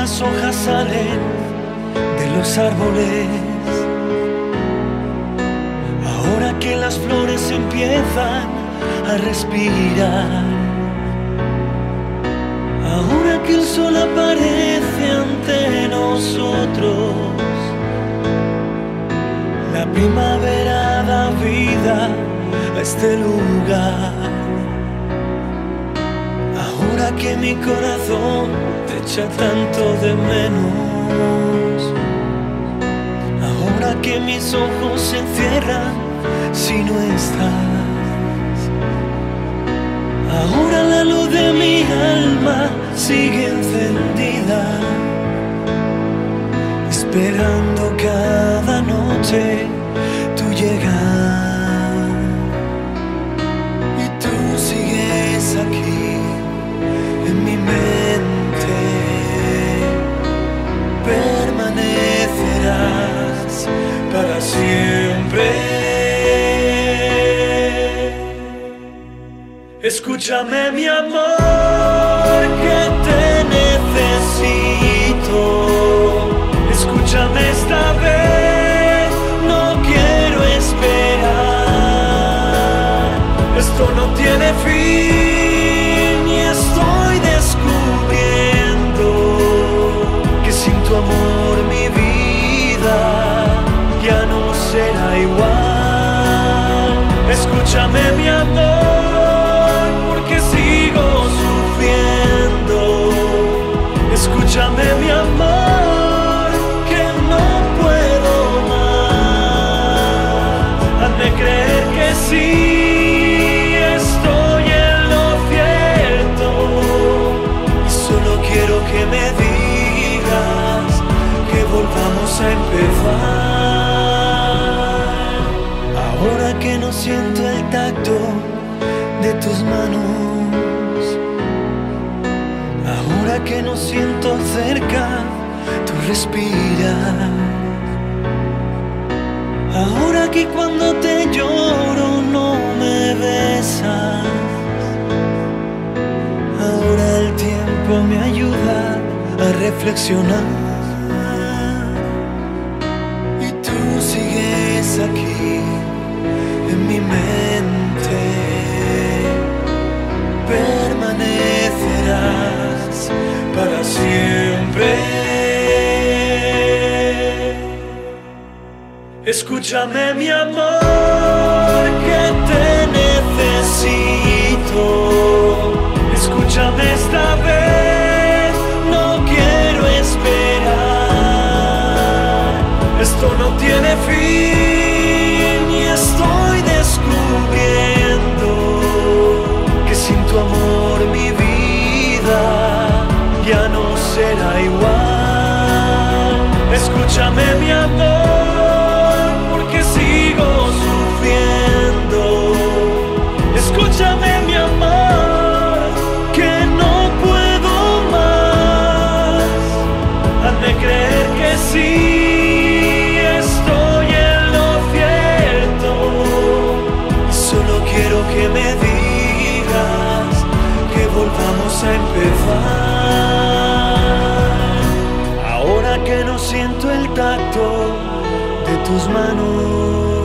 las hojas salen de los árboles, ahora que las flores empiezan a respirar, ahora que el sol aparece ante nosotros, la primavera da vida a este lugar. Que mi corazón te echa tanto de menos. Ahora que mis ojos se cierran si no estás. Ahora la luz de mi alma sigue encendida. Esperando cada noche tu llegar. Escúchame mi amor que te necesito. Escúchame esta vez, no quiero esperar. Esto no tiene fin y estoy descubriendo que sin tu amor mi vida ya no será igual. Escúchame mi amor volvamos a empezar. Ahora que no siento el tacto de tus manos, ahora que no siento cerca tu respirar. Ahora que cuando te lloro no me besas. Ahora el tiempo me ayuda a reflexionar. Escúchame mi amor que te necesito. Escúchame esta vez, no quiero esperar. Esto no tiene fin y estoy descubriendo que sin tu amor mi vida ya no será igual. Escúchame mi amor, sí estoy en lo cierto. Solo quiero que me digas que volvamos a empezar. Ahora que no siento el tacto de tus manos.